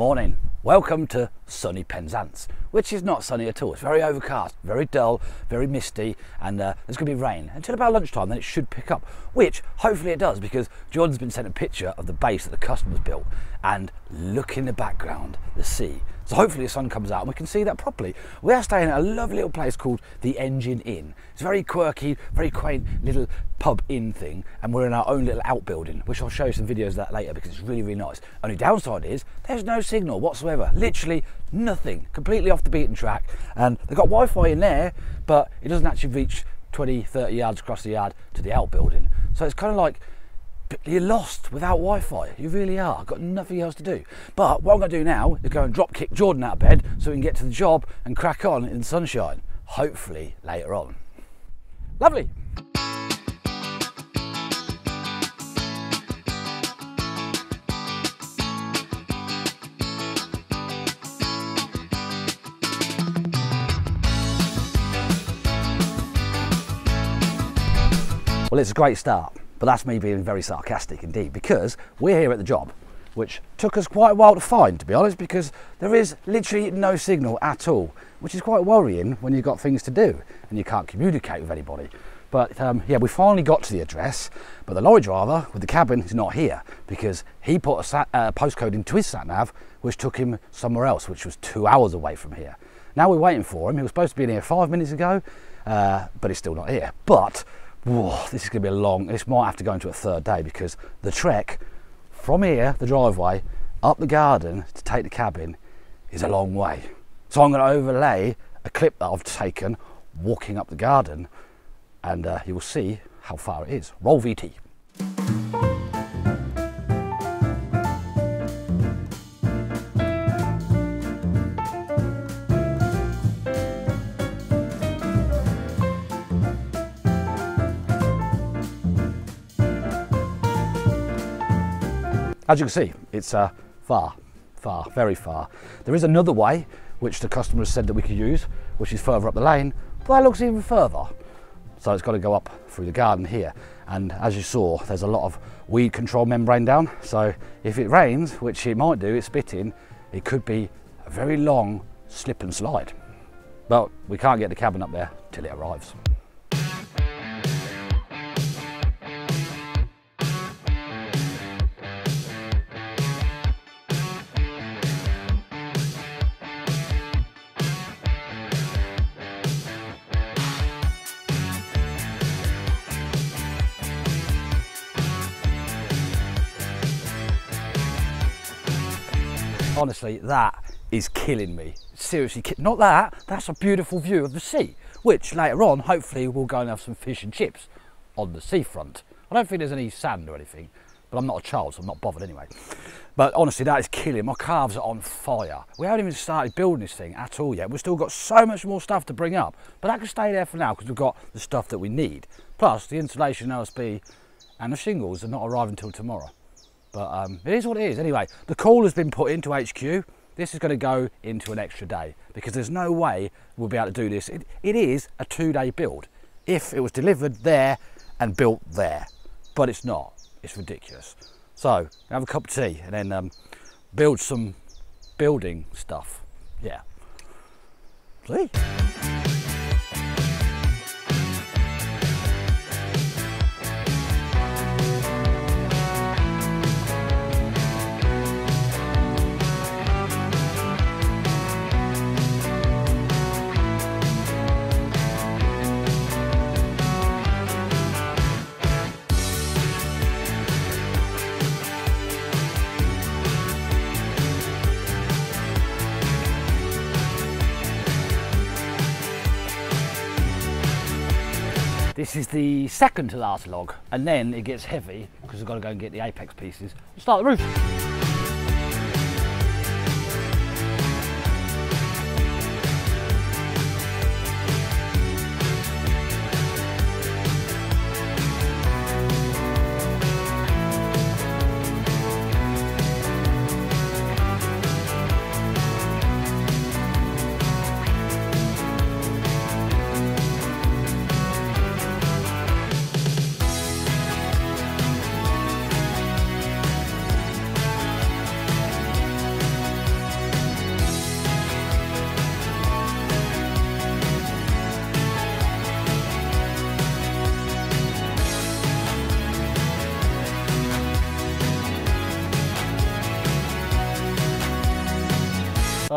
Morning. Welcome to sunny Penzance, which is not sunny at all. It's very overcast, very dull, very misty, and uh, there's going to be rain until about lunchtime. Then it should pick up, which hopefully it does, because Jordan's been sent a picture of the base that the customer's built, and look in the background, the sea. So hopefully the sun comes out and we can see that properly. We are staying at a lovely little place called the Engine Inn. It's a very quirky, very quaint little pub inn thing, and we're in our own little outbuilding, which I'll show you some videos of that later because it's really, really nice. Only downside is there's no signal whatsoever. Literally nothing. Completely off the beaten track. And they've got Wi-Fi in there, but it doesn't actually reach 20, 30 yards across the yard to the outbuilding. So it's kind of like you're lost without Wi-Fi. You really are. I've got nothing else to do. But what I'm going to do now is go and drop kick Jordan out of bed so we can get to the job and crack on in sunshine. Hopefully later on. Lovely. Well, it's a great start. But that's me being very sarcastic indeed, because we're here at the job, which took us quite a while to find, to be honest, because there is literally no signal at all, which is quite worrying when you've got things to do and you can't communicate with anybody. But um, yeah, we finally got to the address, but the lorry driver with the cabin is not here because he put a sat, uh, postcode into his sat nav, which took him somewhere else, which was two hours away from here. Now we're waiting for him. He was supposed to be in here five minutes ago, uh, but he's still not here. But whoa, this is going to be a long, this might have to go into a third day because the trek from here, the driveway, up the garden to take the cabin is a long way. So I'm going to overlay a clip that I've taken walking up the garden and uh, you will see how far it is. Roll VT. As you can see, it's uh, far, far, very far. There is another way, which the customer has said that we could use, which is further up the lane, but that looks even further. So it's got to go up through the garden here. And as you saw, there's a lot of weed control membrane down. So if it rains, which it might do, it's spitting, it could be a very long slip and slide. But we can't get the cabin up there till it arrives. Honestly, that is killing me. Seriously, not that, that's a beautiful view of the sea, which later on, hopefully, we'll go and have some fish and chips on the seafront. I don't think there's any sand or anything, but I'm not a child, so I'm not bothered anyway. But honestly, that is killing. My calves are on fire. We haven't even started building this thing at all yet. We've still got so much more stuff to bring up, but that can stay there for now because we've got the stuff that we need. Plus, the insulation OSB and the shingles are not arriving until tomorrow. But um, it is what it is. Anyway, the call has been put into HQ. This is going to go into an extra day because there's no way we'll be able to do this. it, it is a two-day build if it was delivered there and built there, but it's not. It's ridiculous. So have a cup of tea and then um, build some building stuff. Yeah. See? This is the second to last log, and then it gets heavy because we've got to go and get the apex pieces and start the roof.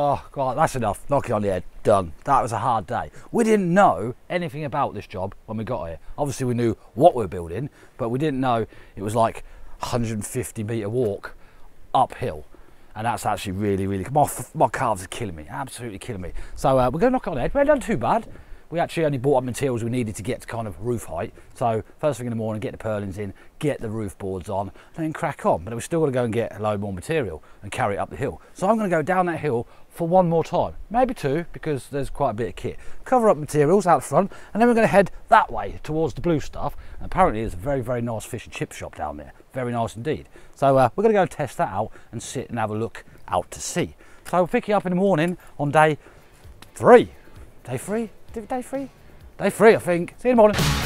Oh, God, that's enough. Knock it on the head. Done. That was a hard day. We didn't know anything about this job when we got here. Obviously, we knew what we were building, but we didn't know it was like 150 metre walk uphill. And that's actually really, really, my, my calves are killing me, absolutely killing me. So uh, we're to knock on the head. We haven't done too bad we actually only bought up materials we needed to get to kind of roof height. So first thing in the morning, get the purlins in, get the roof boards on, and then crack on. But we're still got to go and get a load more material and carry it up the hill. So I'm going to go down that hill for one more time, maybe two, because there's quite a bit of kit. Cover up materials out front, and then we're going to head that way towards the blue stuff. And apparently there's a very, very nice fish and chip shop down there. Very nice indeed. So uh, we're going to go test that out and sit and have a look out to sea. So we'll pick you up in the morning on day three. Day three? Day three? Day three, I think. See you in the morning.